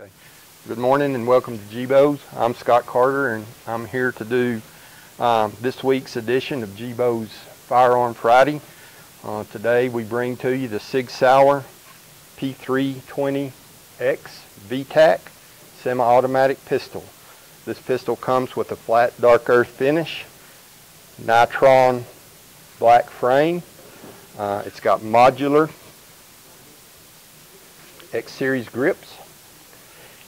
Okay. Good morning and welcome to Gebo's. I'm Scott Carter and I'm here to do um, this week's edition of Gebo's Firearm Friday. Uh, today we bring to you the Sig Sauer P320X VTAC semi-automatic pistol. This pistol comes with a flat dark earth finish, nitron black frame. Uh, it's got modular X series grips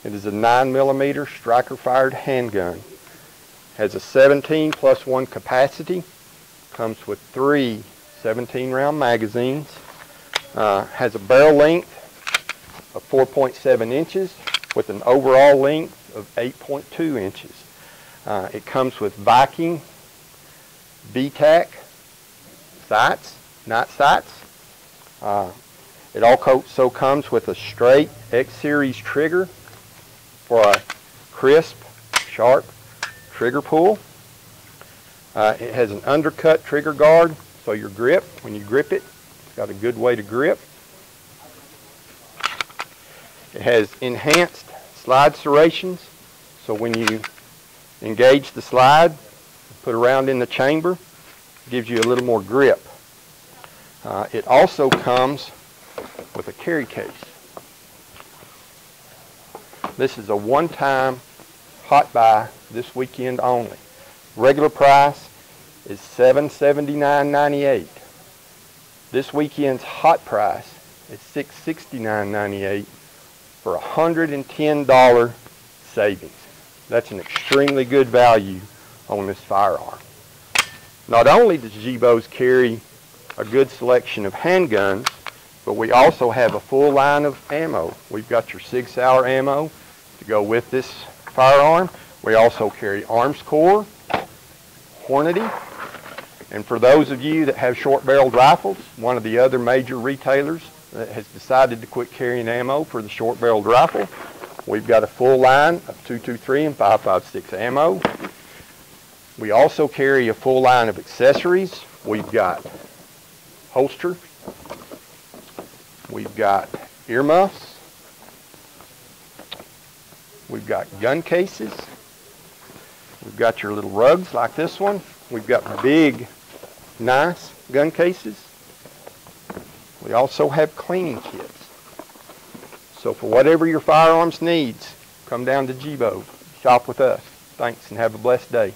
it is a 9 millimeter striker fired handgun. Has a 17 plus 1 capacity. Comes with three 17 round magazines. Uh, has a barrel length of 4.7 inches with an overall length of 8.2 inches. Uh, it comes with Viking VTAC sights, night sights. Uh, it also comes with a straight X series trigger for a crisp, sharp trigger pull. Uh, it has an undercut trigger guard, so your grip, when you grip it, it's got a good way to grip. It has enhanced slide serrations, so when you engage the slide, put around in the chamber, gives you a little more grip. Uh, it also comes with a carry case. This is a one-time hot buy this weekend only. Regular price is $779.98. This weekend's hot price is $669.98 for a $110 savings. That's an extremely good value on this firearm. Not only does Gebo's carry a good selection of handguns, but we also have a full line of ammo. We've got your Sig Sauer ammo, to go with this firearm. We also carry Armscor, Hornady, and for those of you that have short-barreled rifles, one of the other major retailers that has decided to quit carrying ammo for the short-barreled rifle, we've got a full line of 223 and 556 ammo. We also carry a full line of accessories. We've got holster, we've got earmuffs, We've got gun cases. We've got your little rugs like this one. We've got big, nice gun cases. We also have cleaning kits. So for whatever your firearms needs, come down to Gebo. Shop with us. Thanks and have a blessed day.